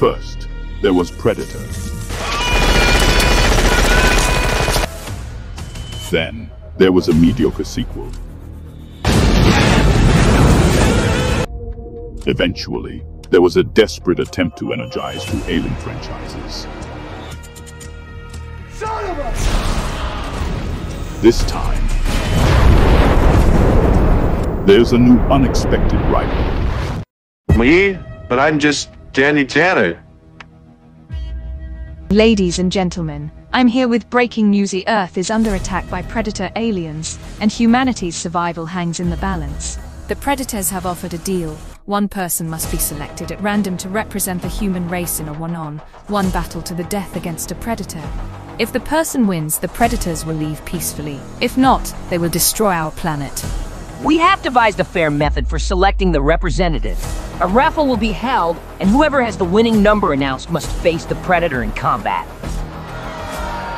First, there was Predator. Then, there was a mediocre sequel. Eventually, there was a desperate attempt to energize two Alien franchises. This time, there's a new unexpected rival. Me? But I'm just Danny Tanner. Ladies and gentlemen, I'm here with breaking news the Earth is under attack by predator aliens, and humanity's survival hangs in the balance. The predators have offered a deal. One person must be selected at random to represent the human race in a one-on, one battle to the death against a predator. If the person wins, the predators will leave peacefully. If not, they will destroy our planet. We have devised a fair method for selecting the representative. A raffle will be held, and whoever has the winning number announced must face the predator in combat.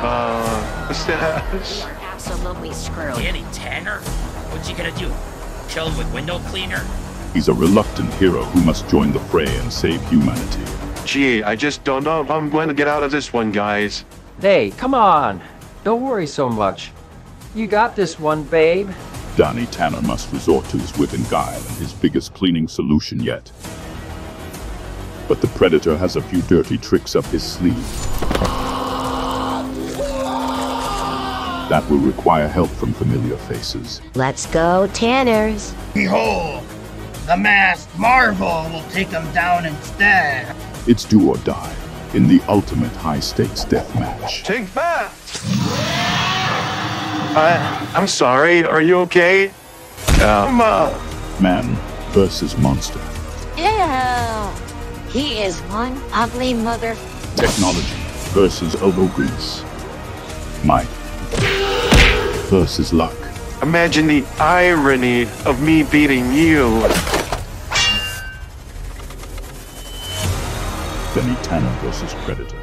Uh, what's that? You are Absolutely screwed. Danny Tanner? What's he gonna do? Chill with window cleaner? He's a reluctant hero who must join the fray and save humanity. Gee, I just don't know if I'm going to get out of this one, guys. Hey, come on. Don't worry so much. You got this one, babe. Danny Tanner must resort to his wit and guile and his biggest cleaning solution yet. But the Predator has a few dirty tricks up his sleeve. That will require help from familiar faces. Let's go, Tanners. Behold, the masked Marvel will take them down instead. It's do or die in the ultimate high-stakes death match. Take that! I, I'm sorry, are you okay? Um, uh, Man versus monster. Ew. He is one ugly mother. Technology versus elbow grease. Might versus luck. imagine the irony of me beating you. Danny Tanner versus Predator.